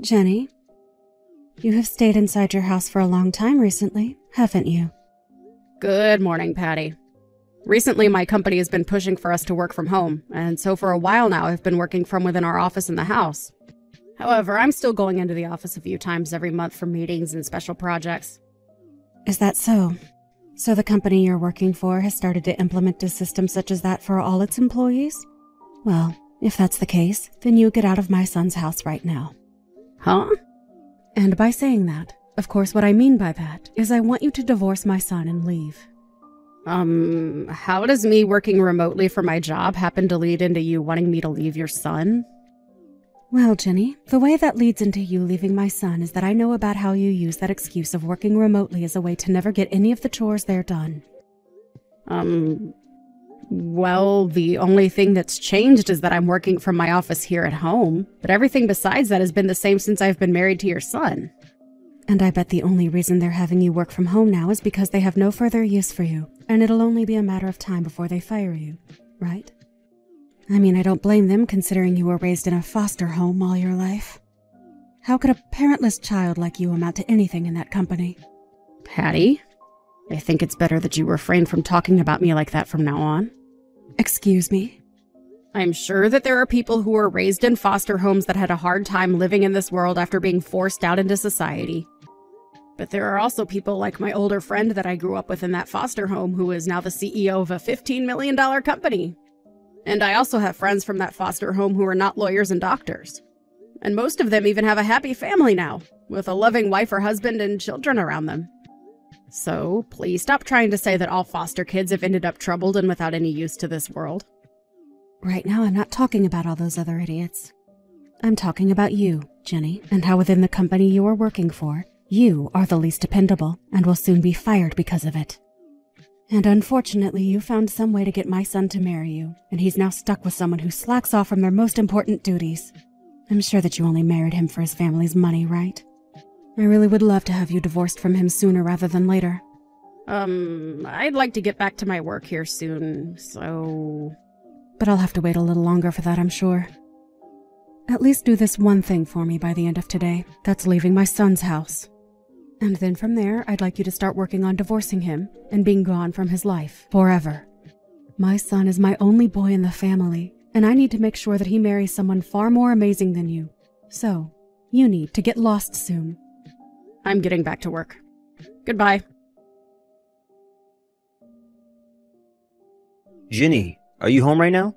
Jenny, you have stayed inside your house for a long time recently, haven't you? Good morning, Patty. Recently, my company has been pushing for us to work from home, and so for a while now, I've been working from within our office in the house. However, I'm still going into the office a few times every month for meetings and special projects. Is that so? So the company you're working for has started to implement a system such as that for all its employees? Well, if that's the case, then you get out of my son's house right now. Huh? And by saying that, of course, what I mean by that is I want you to divorce my son and leave. Um, how does me working remotely for my job happen to lead into you wanting me to leave your son? Well, Jenny, the way that leads into you leaving my son is that I know about how you use that excuse of working remotely as a way to never get any of the chores there done. Um, well, the only thing that's changed is that I'm working from my office here at home, but everything besides that has been the same since I've been married to your son. And I bet the only reason they're having you work from home now is because they have no further use for you, and it'll only be a matter of time before they fire you, right? I mean, I don't blame them considering you were raised in a foster home all your life. How could a parentless child like you amount to anything in that company? Patty, I think it's better that you refrain from talking about me like that from now on. Excuse me? I'm sure that there are people who were raised in foster homes that had a hard time living in this world after being forced out into society. But there are also people like my older friend that I grew up with in that foster home who is now the CEO of a $15 million company. And I also have friends from that foster home who are not lawyers and doctors. And most of them even have a happy family now, with a loving wife or husband and children around them. So please stop trying to say that all foster kids have ended up troubled and without any use to this world. Right now, I'm not talking about all those other idiots. I'm talking about you, Jenny, and how within the company you are working for, you are the least dependable and will soon be fired because of it. And unfortunately, you found some way to get my son to marry you, and he's now stuck with someone who slacks off from their most important duties. I'm sure that you only married him for his family's money, right? I really would love to have you divorced from him sooner rather than later. Um, I'd like to get back to my work here soon, so. But I'll have to wait a little longer for that, I'm sure. At least do this one thing for me by the end of today. That's leaving my son's house. And then from there, I'd like you to start working on divorcing him and being gone from his life forever. My son is my only boy in the family, and I need to make sure that he marries someone far more amazing than you. So, you need to get lost soon. I'm getting back to work. Goodbye. Ginny, are you home right now?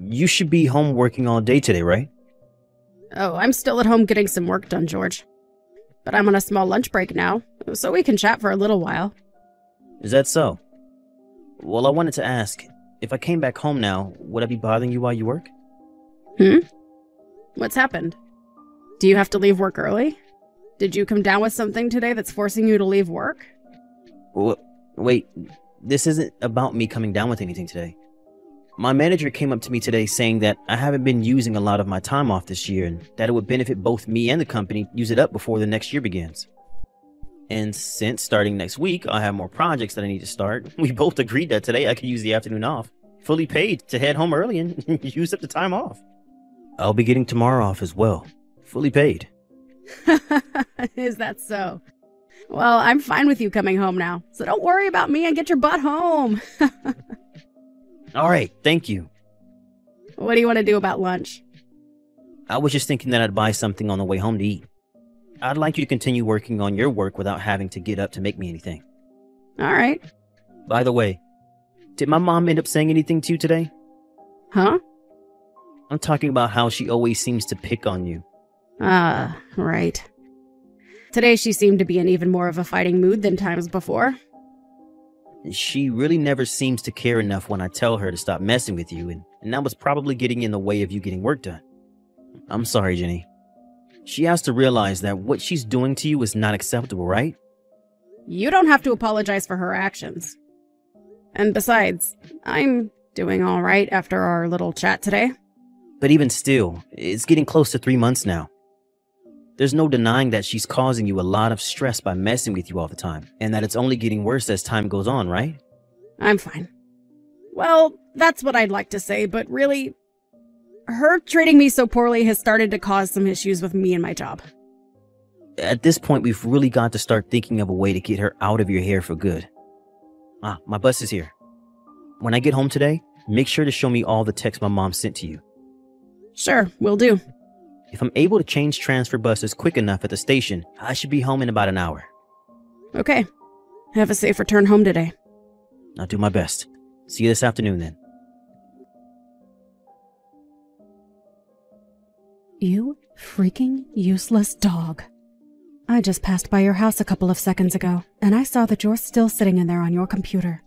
You should be home working all day today, right? Oh, I'm still at home getting some work done, George but I'm on a small lunch break now, so we can chat for a little while. Is that so? Well, I wanted to ask if I came back home now, would I be bothering you while you work? Hmm? What's happened? Do you have to leave work early? Did you come down with something today that's forcing you to leave work? Wait, this isn't about me coming down with anything today. My manager came up to me today saying that I haven't been using a lot of my time off this year and that it would benefit both me and the company to use it up before the next year begins. And since starting next week, I have more projects that I need to start, we both agreed that today I could use the afternoon off, fully paid to head home early and use up the time off. I'll be getting tomorrow off as well, fully paid. Is that so? Well, I'm fine with you coming home now, so don't worry about me and get your butt home. All right, thank you. What do you want to do about lunch? I was just thinking that I'd buy something on the way home to eat. I'd like you to continue working on your work without having to get up to make me anything. All right. By the way, did my mom end up saying anything to you today? Huh? I'm talking about how she always seems to pick on you. Ah, uh, right. Today she seemed to be in even more of a fighting mood than times before. She really never seems to care enough when I tell her to stop messing with you, and, and that was probably getting in the way of you getting work done. I'm sorry, Jenny. She has to realize that what she's doing to you is not acceptable, right? You don't have to apologize for her actions. And besides, I'm doing all right after our little chat today. But even still, it's getting close to three months now. There's no denying that she's causing you a lot of stress by messing with you all the time, and that it's only getting worse as time goes on, right? I'm fine. Well, that's what I'd like to say, but really, Her treating me so poorly has started to cause some issues with me and my job. At this point, we've really got to start thinking of a way to get her out of your hair for good. Ah, my bus is here. When I get home today, make sure to show me all the texts my mom sent to you. Sure, will do. If I'm able to change transfer buses quick enough at the station, I should be home in about an hour. Okay. Have a safe return home today. I'll do my best. See you this afternoon then. You freaking useless dog. I just passed by your house a couple of seconds ago, and I saw that you're still sitting in there on your computer.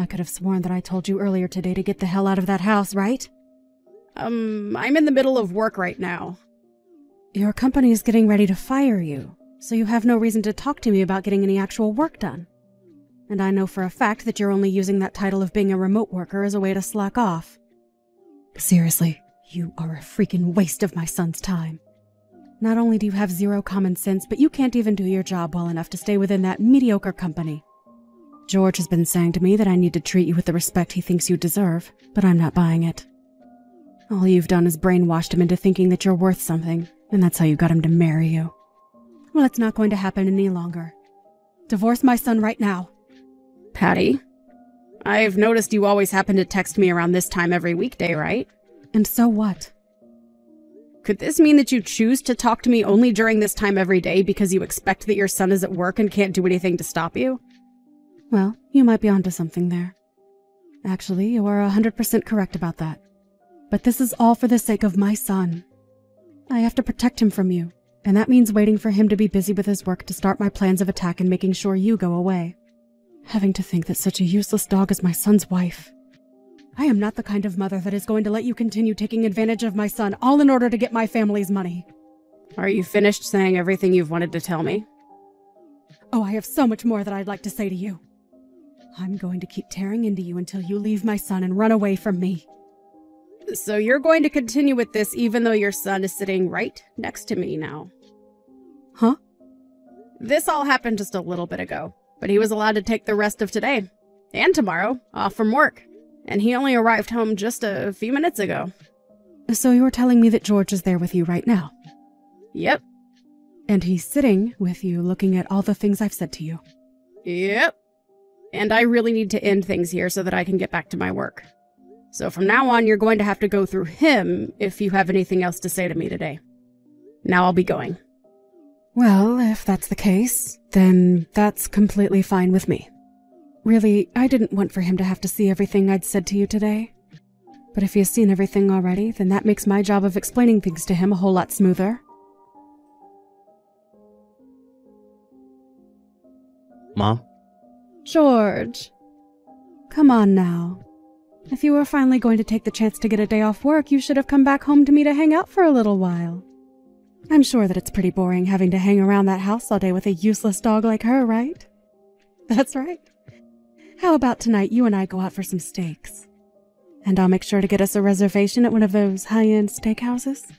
I could have sworn that I told you earlier today to get the hell out of that house, right? Um, I'm in the middle of work right now. Your company is getting ready to fire you, so you have no reason to talk to me about getting any actual work done. And I know for a fact that you're only using that title of being a remote worker as a way to slack off. Seriously, you are a freaking waste of my son's time. Not only do you have zero common sense, but you can't even do your job well enough to stay within that mediocre company. George has been saying to me that I need to treat you with the respect he thinks you deserve, but I'm not buying it. All you've done is brainwashed him into thinking that you're worth something, and that's how you got him to marry you. Well, it's not going to happen any longer. Divorce my son right now. Patty, I've noticed you always happen to text me around this time every weekday, right? And so what? Could this mean that you choose to talk to me only during this time every day because you expect that your son is at work and can't do anything to stop you? Well, you might be onto something there. Actually, you are a 100% correct about that. But this is all for the sake of my son. I have to protect him from you, and that means waiting for him to be busy with his work to start my plans of attack and making sure you go away. Having to think that such a useless dog is my son's wife. I am not the kind of mother that is going to let you continue taking advantage of my son, all in order to get my family's money. Are you finished saying everything you've wanted to tell me? Oh, I have so much more that I'd like to say to you. I'm going to keep tearing into you until you leave my son and run away from me. So you're going to continue with this even though your son is sitting right next to me now. Huh? This all happened just a little bit ago, but he was allowed to take the rest of today and tomorrow off from work, and he only arrived home just a few minutes ago. So you're telling me that George is there with you right now? Yep. And he's sitting with you looking at all the things I've said to you. Yep. And I really need to end things here so that I can get back to my work. So from now on, you're going to have to go through him if you have anything else to say to me today. Now I'll be going. Well, if that's the case, then that's completely fine with me. Really, I didn't want for him to have to see everything I'd said to you today. But if he has seen everything already, then that makes my job of explaining things to him a whole lot smoother. Mom? George. Come on now. If you were finally going to take the chance to get a day off work, you should have come back home to me to hang out for a little while. I'm sure that it's pretty boring having to hang around that house all day with a useless dog like her, right? That's right. How about tonight you and I go out for some steaks? And I'll make sure to get us a reservation at one of those high-end steakhouses.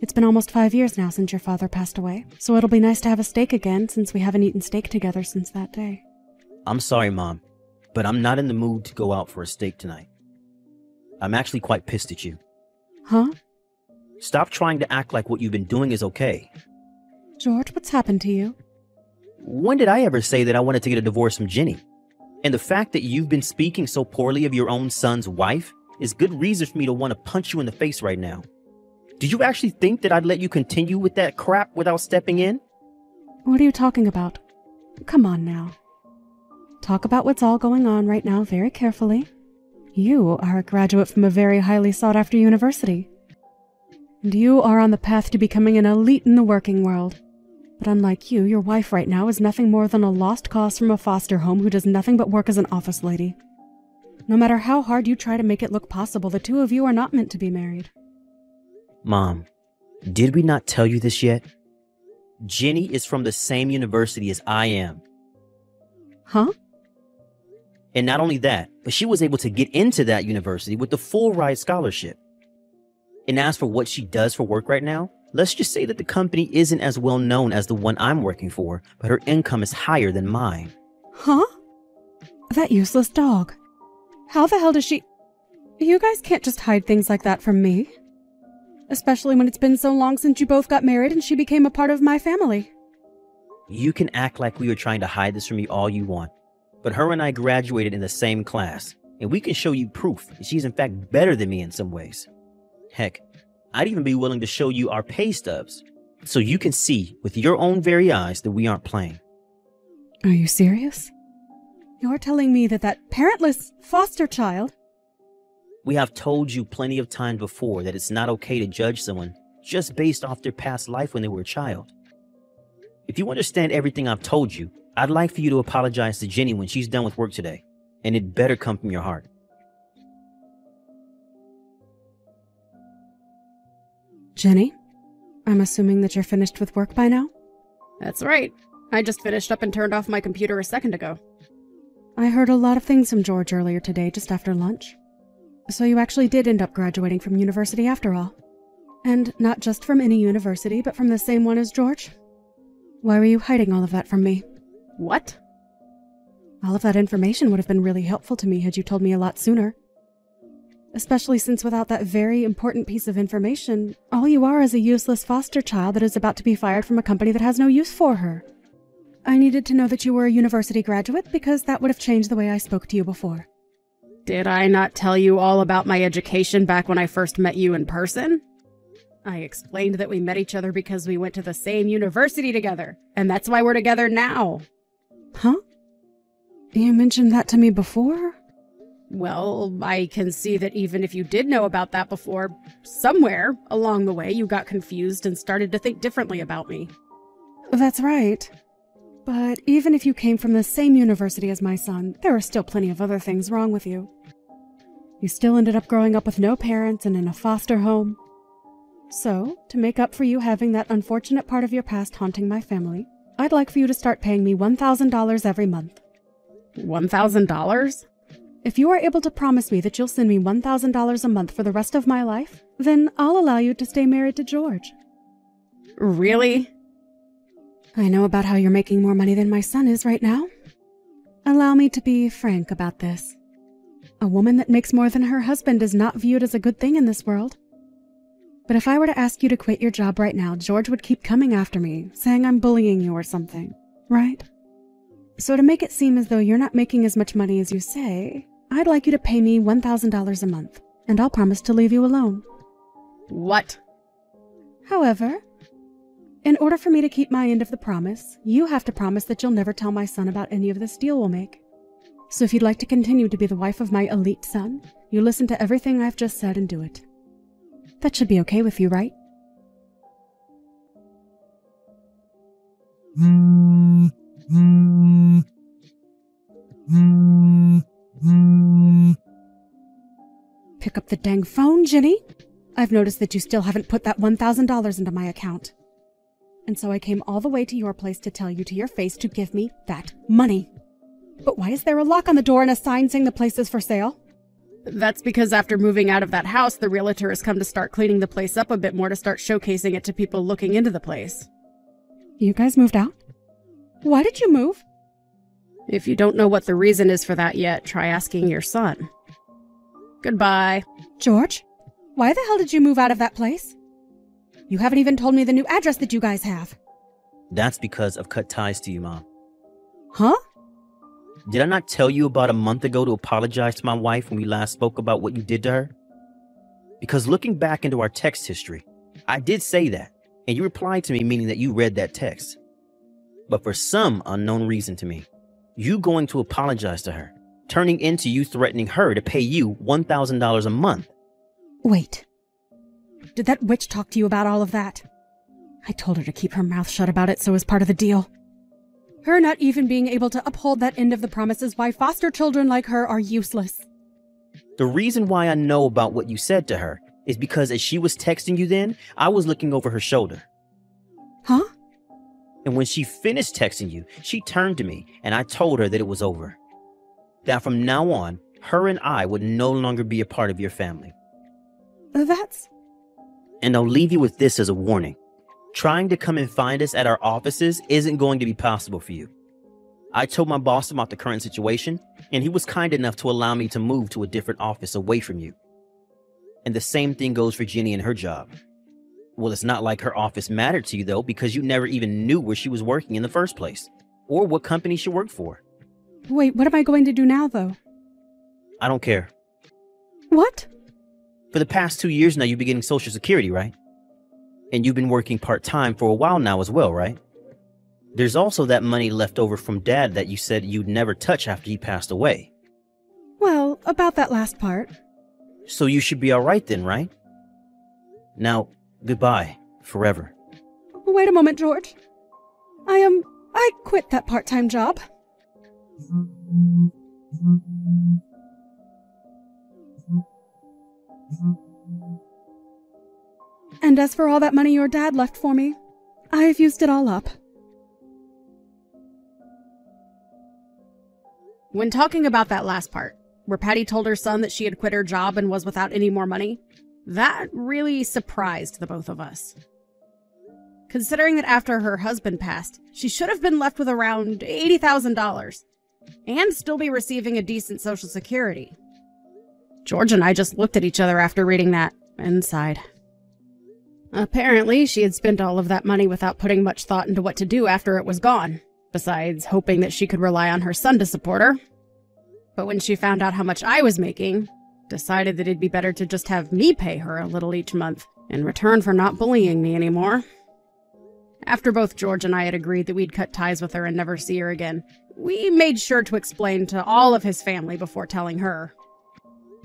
It's been almost five years now since your father passed away, so it'll be nice to have a steak again since we haven't eaten steak together since that day. I'm sorry, Mom, but I'm not in the mood to go out for a steak tonight. I'm actually quite pissed at you. Huh? Stop trying to act like what you've been doing is okay. George, what's happened to you? When did I ever say that I wanted to get a divorce from Jenny? And the fact that you've been speaking so poorly of your own son's wife is good reason for me to want to punch you in the face right now. Do you actually think that I'd let you continue with that crap without stepping in? What are you talking about? Come on now. Talk about what's all going on right now very carefully. You are a graduate from a very highly sought after university. And you are on the path to becoming an elite in the working world. But unlike you, your wife right now is nothing more than a lost cause from a foster home who does nothing but work as an office lady. No matter how hard you try to make it look possible, the two of you are not meant to be married. Mom, did we not tell you this yet? Jenny is from the same university as I am. Huh? And not only that, but she was able to get into that university with the full ride scholarship. And as for what she does for work right now, let's just say that the company isn't as well known as the one I'm working for, but her income is higher than mine. Huh? That useless dog. How the hell does she. You guys can't just hide things like that from me. Especially when it's been so long since you both got married and she became a part of my family. You can act like we were trying to hide this from me all you want, but her and I graduated in the same class, and we can show you proof that she's in fact better than me in some ways. Heck, I'd even be willing to show you our pay stubs so you can see with your own very eyes that we aren't playing. Are you serious? You're telling me that that parentless foster child. We have told you plenty of times before that it's not okay to judge someone just based off their past life when they were a child. If you understand everything I've told you, I'd like for you to apologize to Jenny when she's done with work today, and it better come from your heart. Jenny, I'm assuming that you're finished with work by now? That's right. I just finished up and turned off my computer a second ago. I heard a lot of things from George earlier today, just after lunch. So you actually did end up graduating from university after all. And not just from any university, but from the same one as George? Why were you hiding all of that from me? What? All of that information would have been really helpful to me had you told me a lot sooner. Especially since without that very important piece of information, all you are is a useless foster child that is about to be fired from a company that has no use for her. I needed to know that you were a university graduate because that would have changed the way I spoke to you before. Did I not tell you all about my education back when I first met you in person? I explained that we met each other because we went to the same university together, and that's why we're together now. Huh? You mentioned that to me before? Well, I can see that even if you did know about that before, somewhere along the way you got confused and started to think differently about me. That's right. But even if you came from the same university as my son, there are still plenty of other things wrong with you. You still ended up growing up with no parents and in a foster home. So, to make up for you having that unfortunate part of your past haunting my family, I'd like for you to start paying me $1,000 every month. $1,000? If you are able to promise me that you'll send me $1,000 a month for the rest of my life, then I'll allow you to stay married to George. Really? I know about how you're making more money than my son is right now. Allow me to be frank about this. A woman that makes more than her husband is not viewed as a good thing in this world. But if I were to ask you to quit your job right now, George would keep coming after me, saying I'm bullying you or something, right? So to make it seem as though you're not making as much money as you say, I'd like you to pay me $1,000 a month, and I'll promise to leave you alone. What? However, in order for me to keep my end of the promise, you have to promise that you'll never tell my son about any of this deal we'll make. So if you'd like to continue to be the wife of my elite son, you listen to everything I've just said and do it. That should be okay with you, right? Pick up the dang phone, Ginny. I've noticed that you still haven't put that $1,000 into my account. And so I came all the way to your place to tell you to your face to give me that money. But why is there a lock on the door and a sign saying the place is for sale? That's because after moving out of that house, the realtor has come to start cleaning the place up a bit more to start showcasing it to people looking into the place. You guys moved out? Why did you move? If you don't know what the reason is for that yet, try asking your son. Goodbye. George, why the hell did you move out of that place? You haven't even told me the new address that you guys have. That's because I've cut ties to you, Mom. Huh? Did I not tell you about a month ago to apologize to my wife when we last spoke about what you did to her? Because looking back into our text history, I did say that, and you replied to me meaning that you read that text. But for some unknown reason to me, you going to apologize to her, turning into you threatening her to pay you $1,000 a month. Wait. Did that witch talk to you about all of that? I told her to keep her mouth shut about it so as part of the deal. Her not even being able to uphold that end of the promise is why foster children like her are useless. The reason why I know about what you said to her is because as she was texting you then, I was looking over her shoulder. Huh? And when she finished texting you, she turned to me and I told her that it was over. That from now on, her and I would no longer be a part of your family. That's. And I'll leave you with this as a warning. Trying to come and find us at our offices isn't going to be possible for you. I told my boss about the current situation, and he was kind enough to allow me to move to a different office away from you. And the same thing goes for Jenny and her job. Well, it's not like her office mattered to you, though, because you never even knew where she was working in the first place or what company she worked for. Wait, what am I going to do now, though? I don't care. What? For the past two years now, you've been getting Social Security, right? And you've been working part time for a while now as well, right? There's also that money left over from Dad that you said you'd never touch after he passed away. Well, about that last part. So you should be alright then, right? Now, goodbye, forever. Wait a moment, George. I am. Um, I quit that part time job. And as for all that money your dad left for me, I have used it all up. When talking about that last part, where Patty told her son that she had quit her job and was without any more money, that really surprised the both of us. Considering that after her husband passed, she should have been left with around $80,000 and still be receiving a decent Social Security. George and I just looked at each other after reading that and sighed. Apparently, she had spent all of that money without putting much thought into what to do after it was gone, besides hoping that she could rely on her son to support her. But when she found out how much I was making, decided that it'd be better to just have me pay her a little each month in return for not bullying me anymore. After both George and I had agreed that we'd cut ties with her and never see her again, we made sure to explain to all of his family before telling her.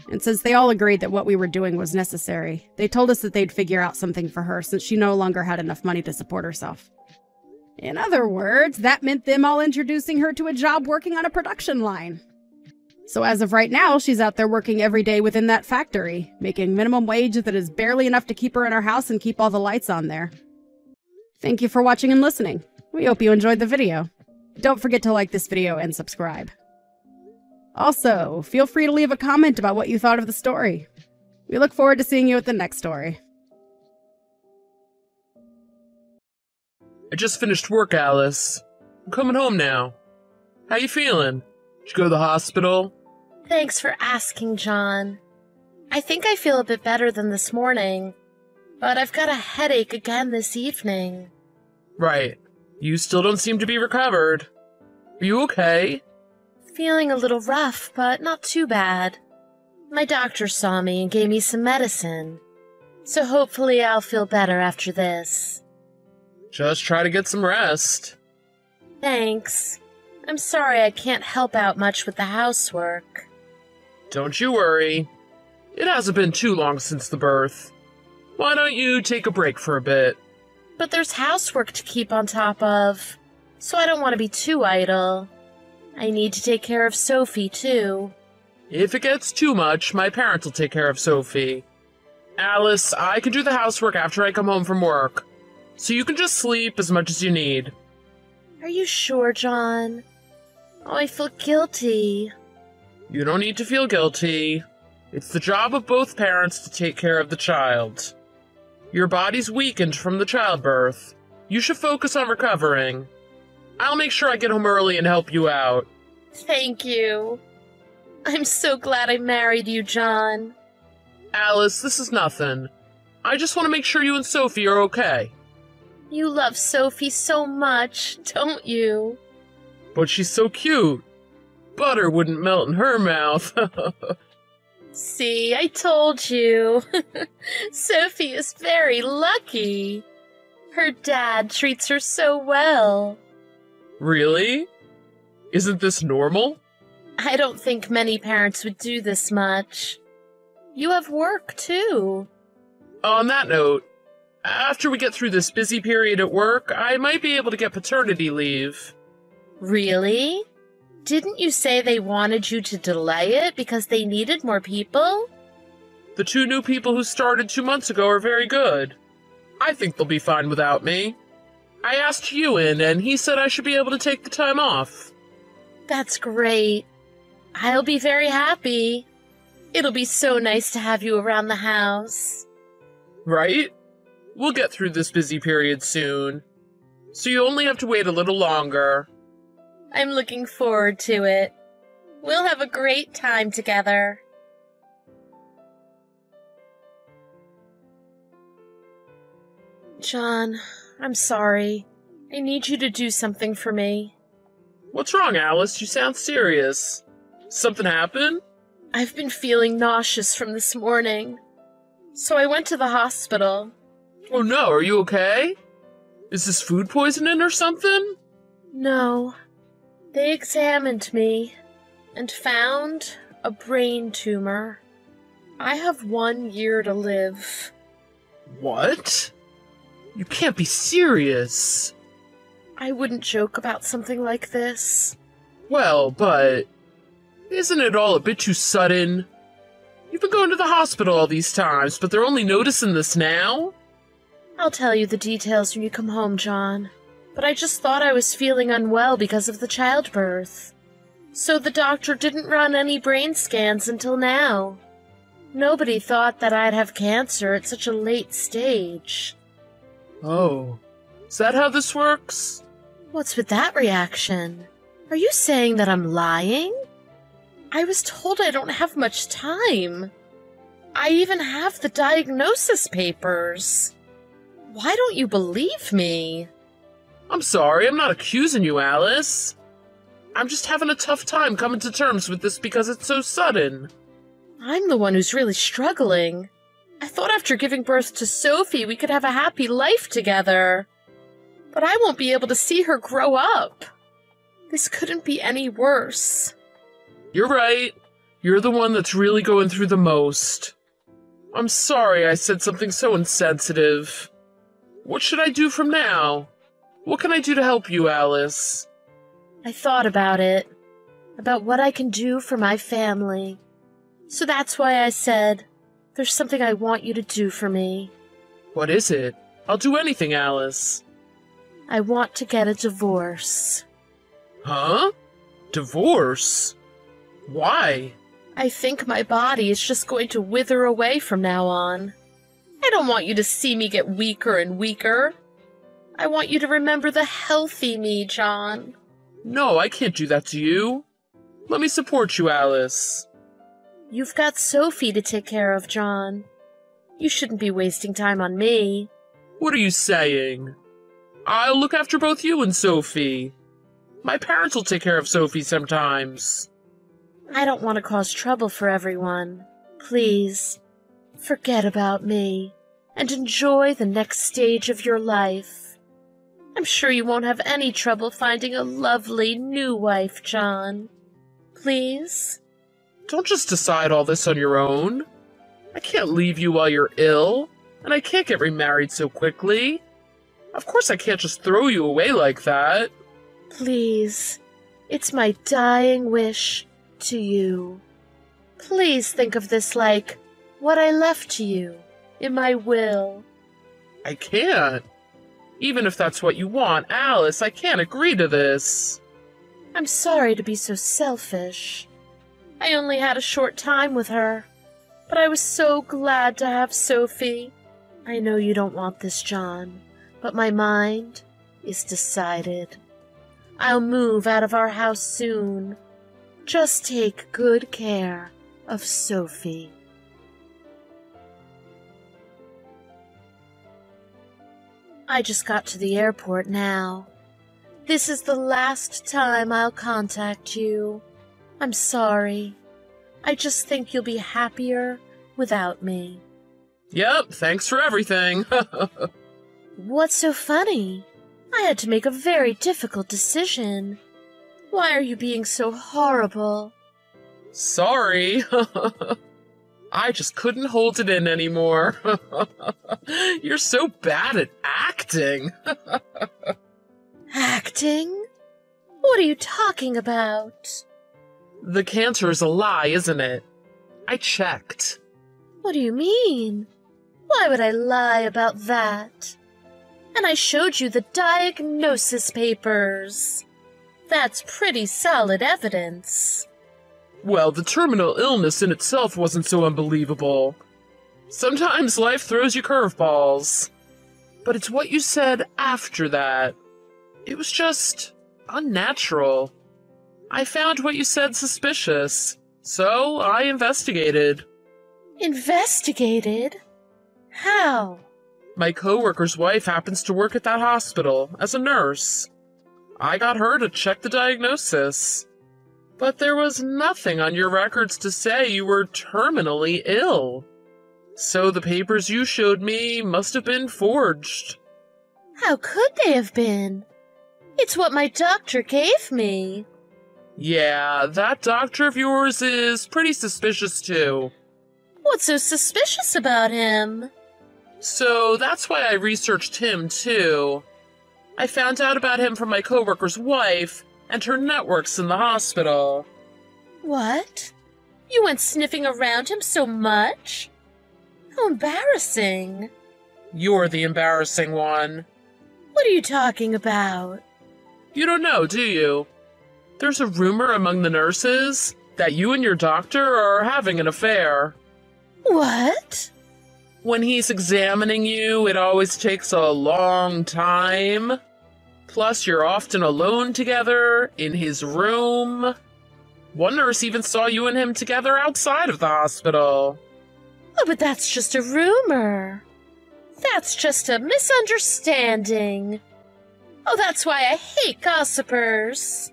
And since they all agreed that what we were doing was necessary, they told us that they'd figure out something for her since she no longer had enough money to support herself. In other words, that meant them all introducing her to a job working on a production line. So as of right now, she's out there working every day within that factory, making minimum wage that is barely enough to keep her in her house and keep all the lights on there. Thank you for watching and listening. We hope you enjoyed the video. Don't forget to like this video and subscribe. Also, feel free to leave a comment about what you thought of the story. We look forward to seeing you at the next story. I just finished work, Alice. I'm coming home now. How you feeling? Did you go to the hospital? Thanks for asking, John. I think I feel a bit better than this morning, but I've got a headache again this evening. Right. You still don't seem to be recovered. Are you okay? Feeling a little rough, but not too bad. My doctor saw me and gave me some medicine. So hopefully I'll feel better after this. Just try to get some rest. Thanks. I'm sorry I can't help out much with the housework. Don't you worry. It hasn't been too long since the birth. Why don't you take a break for a bit? But there's housework to keep on top of, so I don't want to be too idle. I need to take care of Sophie, too. If it gets too much, my parents will take care of Sophie. Alice, I can do the housework after I come home from work. So you can just sleep as much as you need. Are you sure, John? Oh, I feel guilty. You don't need to feel guilty. It's the job of both parents to take care of the child. Your body's weakened from the childbirth. You should focus on recovering. I'll make sure I get home early and help you out. Thank you. I'm so glad I married you, John. Alice, this is nothing. I just want to make sure you and Sophie are okay. You love Sophie so much, don't you? But she's so cute. Butter wouldn't melt in her mouth. See, I told you. Sophie is very lucky. Her dad treats her so well. Really? Isn't this normal? I don't think many parents would do this much. You have work, too. On that note, after we get through this busy period at work, I might be able to get paternity leave. Really? Didn't you say they wanted you to delay it because they needed more people? The two new people who started two months ago are very good. I think they'll be fine without me. I asked Ewan, and he said I should be able to take the time off. That's great. I'll be very happy. It'll be so nice to have you around the house. Right? We'll get through this busy period soon. So you only have to wait a little longer. I'm looking forward to it. We'll have a great time together. John, I'm sorry. I need you to do something for me. What's wrong, Alice? You sound serious. Something happened? I've been feeling nauseous from this morning. So I went to the hospital. Oh no, are you okay? Is this food poisoning or something? No. They examined me and found a brain tumor. I have one year to live. What? You can't be serious. I wouldn't joke about something like this. Well, but isn't it all a bit too sudden? You've been going to the hospital all these times, but they're only noticing this now? I'll tell you the details when you come home, John. But I just thought I was feeling unwell because of the childbirth. So the doctor didn't run any brain scans until now. Nobody thought that I'd have cancer at such a late stage. Oh. Is that how this works? What's with that reaction? Are you saying that I'm lying? I was told I don't have much time. I even have the diagnosis papers. Why don't you believe me? I'm sorry, I'm not accusing you, Alice. I'm just having a tough time coming to terms with this because it's so sudden. I'm the one who's really struggling. I thought after giving birth to Sophie we could have a happy life together. But I won't be able to see her grow up. This couldn't be any worse. You're right. You're the one that's really going through the most. I'm sorry I said something so insensitive. What should I do from now? What can I do to help you, Alice? I thought about it. About what I can do for my family. So that's why I said, there's something I want you to do for me. What is it? I'll do anything, Alice. I want to get a divorce. Huh? Divorce? Why? I think my body is just going to wither away from now on. I don't want you to see me get weaker and weaker. I want you to remember the healthy me, John. No, I can't do that to you. Let me support you, Alice. You've got Sophie to take care of, John. You shouldn't be wasting time on me. What are you saying? I'll look after both you and Sophie. My parents will take care of Sophie sometimes. I don't want to cause trouble for everyone. Please, forget about me and enjoy the next stage of your life. I'm sure you won't have any trouble finding a lovely new wife, John. Please? Don't just decide all this on your own. I can't leave you while you're ill, and I can't get remarried so quickly. Of course, I can't just throw you away like that. Please. It's my dying wish to you. Please think of this like what I left to you in my will. I can't. Even if that's what you want, Alice, I can't agree to this. I'm sorry to be so selfish. I only had a short time with her, but I was so glad to have Sophie. I know you don't want this, John, but my mind is decided. I'll move out of our house soon. Just take good care of Sophie. I just got to the airport now. This is the last time I'll contact you. I'm sorry. I just think you'll be happier without me. Yep, thanks for everything. What's so funny? I had to make a very difficult decision. Why are you being so horrible? Sorry. I just couldn't hold it in anymore. You're so bad at acting. Acting? What are you talking about? The cancer is a lie, isn't it? I checked. What do you mean? Why would I lie about that? And I showed you the diagnosis papers. That's pretty solid evidence. Well, the terminal illness in itself wasn't so unbelievable. Sometimes life throws you curveballs. But it's what you said after that. It was just unnatural. I found what you said suspicious, so I investigated. Investigated? How? My coworker's wife happens to work at that hospital as a nurse. I got her to check the diagnosis. But there was nothing on your records to say you were terminally ill. So the papers you showed me must have been forged. How could they have been? It's what my doctor gave me. Yeah, that doctor of yours is pretty suspicious too. What's so suspicious about him? So that's why I researched him too. I found out about him from my coworker's wife and her networks in the hospital. What? You went sniffing around him so much? How embarrassing. You're the embarrassing one. What are you talking about? You don't know, do you? There's a rumor among the nurses that you and your doctor are having an affair. What? When he's examining you, it always takes a long time. Plus, you're often alone together in his room. One nurse even saw you and him together outside of the hospital. Oh, but that's just a rumor. That's just a misunderstanding. Oh, that's why I hate gossipers.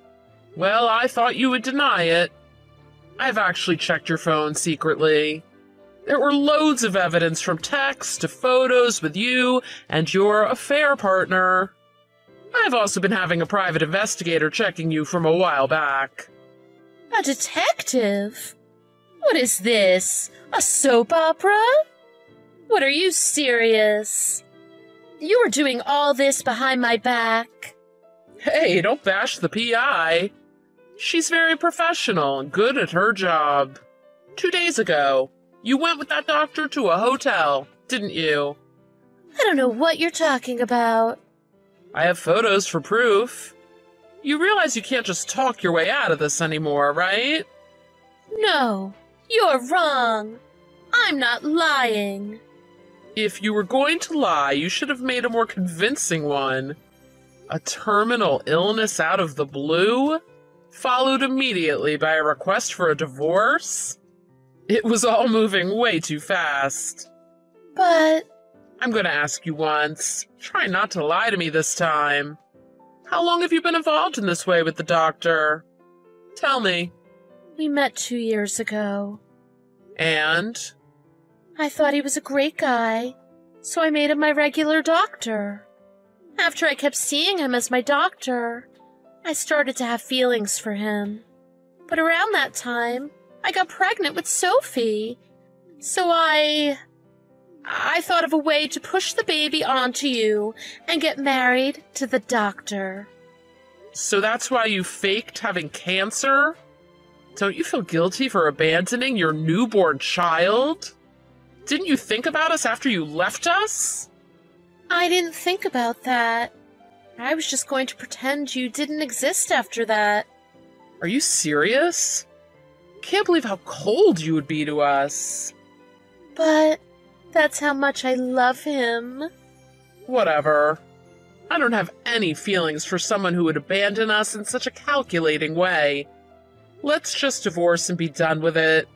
Well, I thought you would deny it. I've actually checked your phone secretly. There were loads of evidence from texts to photos with you and your affair partner. I've also been having a private investigator checking you from a while back. A detective? What is this? A soap opera? What are you serious? You were doing all this behind my back. Hey, don't bash the PI. She's very professional and good at her job. Two days ago, you went with that doctor to a hotel, didn't you? I don't know what you're talking about. I have photos for proof. You realize you can't just talk your way out of this anymore, right? No, you're wrong. I'm not lying. If you were going to lie, you should have made a more convincing one. A terminal illness out of the blue, followed immediately by a request for a divorce? It was all moving way too fast. But I'm going to ask you once. Try not to lie to me this time. How long have you been involved in this way with the doctor? Tell me. we met two years ago. And? I thought he was a great guy, so I made him my regular doctor. After I kept seeing him as my doctor, I started to have feelings for him. But around that time, I got pregnant with Sophie. So I. I thought of a way to push the baby onto you and get married to the doctor. So that's why you faked having cancer? Don't you feel guilty for abandoning your newborn child? Didn't you think about us after you left us? I didn't think about that. I was just going to pretend you didn't exist after that. Are you serious? Can't believe how cold you would be to us. But that's how much I love him. Whatever. I don't have any feelings for someone who would abandon us in such a calculating way. Let's just divorce and be done with it.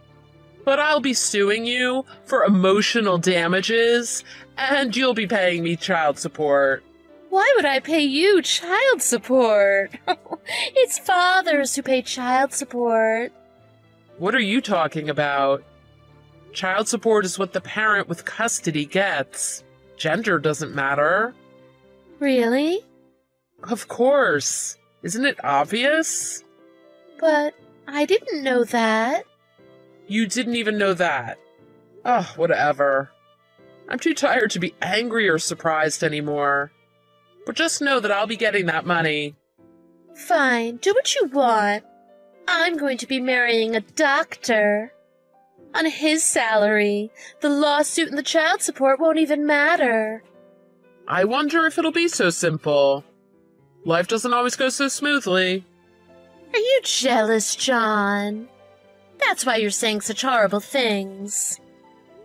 But I'll be suing you for emotional damages, and you'll be paying me child support. Why would I pay you child support? it's fathers who pay child support. What are you talking about? Child support is what the parent with custody gets. Gender doesn't matter. Really? Of course. Isn't it obvious? But I didn't know that. You didn't even know that. Oh, whatever. I'm too tired to be angry or surprised anymore. But just know that I'll be getting that money. Fine, do what you want. I'm going to be marrying a doctor. On his salary, the lawsuit and the child support won't even matter. I wonder if it'll be so simple. Life doesn't always go so smoothly. Are you jealous, John? That's why you're saying such horrible things.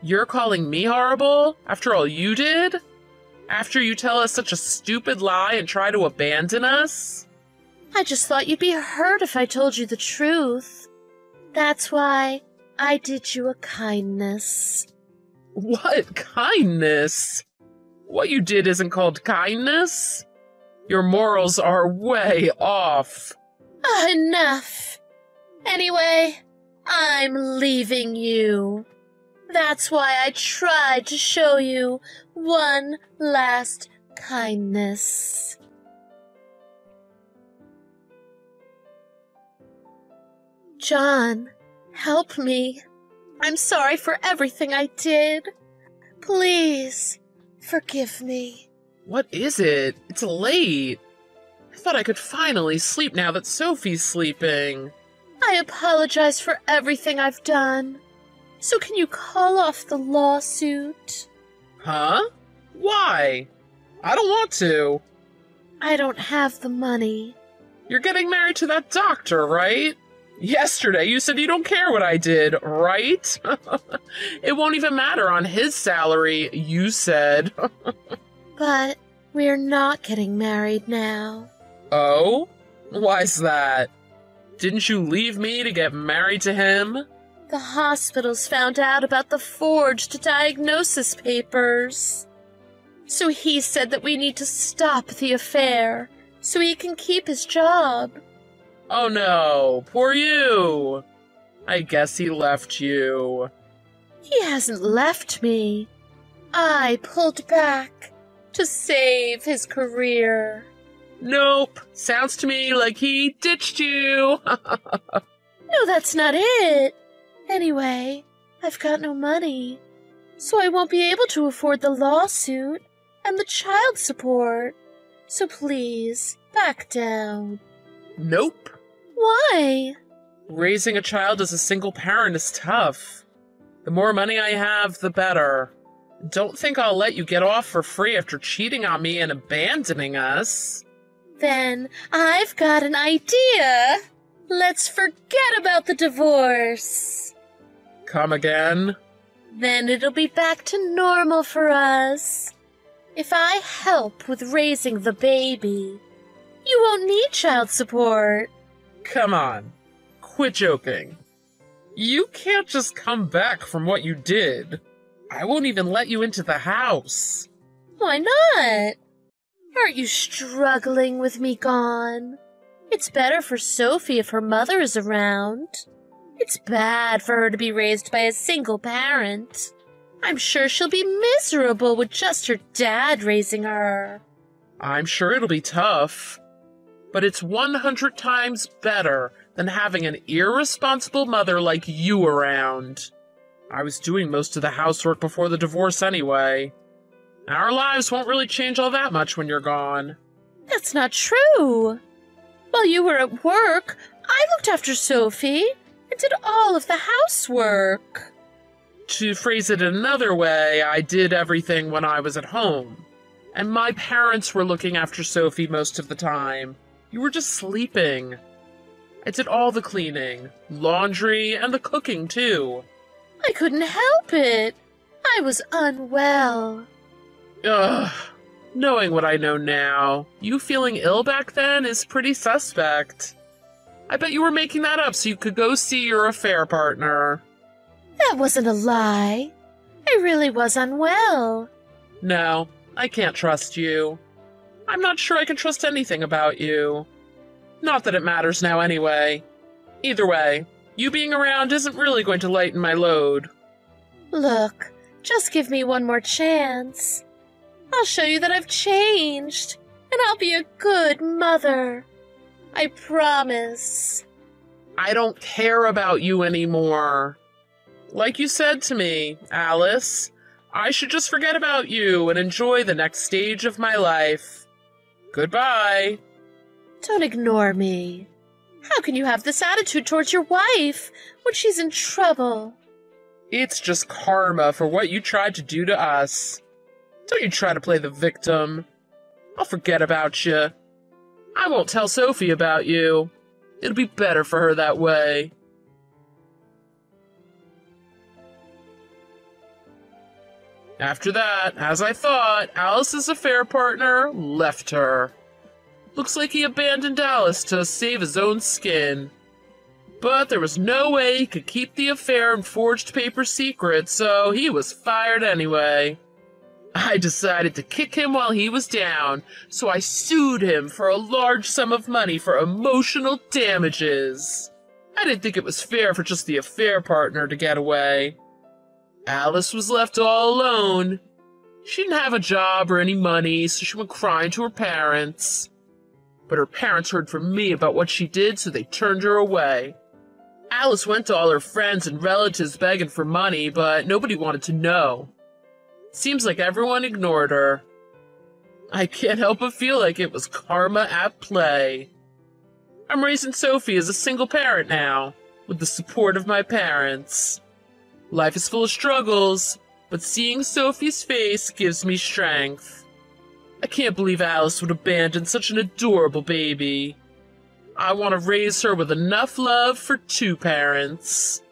You're calling me horrible after all you did? After you tell us such a stupid lie and try to abandon us? I just thought you'd be hurt if I told you the truth. That's why I did you a kindness. What kindness? What you did isn't called kindness. Your morals are way off. Ah, enough. Anyway, I'm leaving you. That's why I tried to show you one last kindness. John, help me. I'm sorry for everything I did. Please, forgive me. What is it? It's late. I thought I could finally sleep now that Sophie's sleeping. I apologize for everything I've done. So can you call off the lawsuit? Huh? Why? I don't want to. I don't have the money. You're getting married to that doctor, right? Yesterday you said you don't care what I did, right? it won't even matter on his salary, you said. But we're not getting married now. oh? Why's that? Didn't you leave me to get married to him? The hospitals found out about the forged diagnosis papers. So he said that we need to stop the affair so he can keep his job. Oh no, poor you. I guess he left you. He hasn't left me. I pulled back to save his career. Nope. Sounds to me like he ditched you. No, that's not it. Anyway, I've got no money, so I won't be able to afford the lawsuit and the child support. So please, back down. nope. Why? Raising a child as a single parent is tough. The more money I have, the better. Don't think I'll let you get off for free after cheating on me and abandoning us. Then I've got an idea. Let's forget about the divorce. Come again? Then it'll be back to normal for us. If I help with raising the baby, you won't need child support. Come on. Quit joking. You can't just come back from what you did. I won't even let you into the house. Why not? Aren't you struggling with me gone? It's better for Sophie if her mother is around. It's bad for her to be raised by a single parent. I'm sure she'll be miserable with just her dad raising her. I'm sure it'll be tough. But it's 100 times better than having an irresponsible mother like you around. I was doing most of the housework before the divorce anyway. Our lives won't really change all that much when you're gone. That's not true. While you were at work, I looked after Sophie and did all of the housework. To phrase it another way, I did everything when I was at home. And my parents were looking after Sophie most of the time. You were just sleeping. I did all the cleaning, laundry, and the cooking too. I couldn't help it. I was unwell. Ugh. Knowing what I know now, you feeling ill back then is pretty suspect. I bet you were making that up so you could go see your affair partner. That wasn't a lie. I really was unwell. No, I can't trust you. I'm not sure I can trust anything about you. Not that it matters now anyway. Either way, you being around isn't really going to lighten my load. Look, just give me one more chance. I'll show you that I've changed, and I'll be a good mother. I promise. I don't care about you anymore. Like you said to me, Alice, I should just forget about you and enjoy the next stage of my life. Goodbye. Don't ignore me. How can you have this attitude towards your wife when she's in trouble? It's just karma for what you tried to do to us. Don't you try to play the victim. I'll forget about you. I won't tell Sophie about you. It'll be better for her that way. After that, as I thought, Alice's affair partner left her. Looks like he abandoned Alice to save his own skin. But there was no way he could keep the affair and forged paper secret, so he was fired anyway. I decided to kick him while he was down, so I sued him for a large sum of money for emotional damages. I didn't think it was fair for just the affair partner to get away. Alice was left all alone. She didn't have a job or any money, so she went crying to her parents. But her parents heard from me about what she did, so they turned her away. Alice went to all her friends and relatives begging for money, but nobody wanted to know. Seems like everyone ignored her. I can't help but feel like it was karma at play. I'm raising Sophie as a single parent now, with the support of my parents. Life is full of struggles, but seeing Sophie's face gives me strength. I can't believe Alice would abandon such an adorable baby. I want to raise her with enough love for two parents.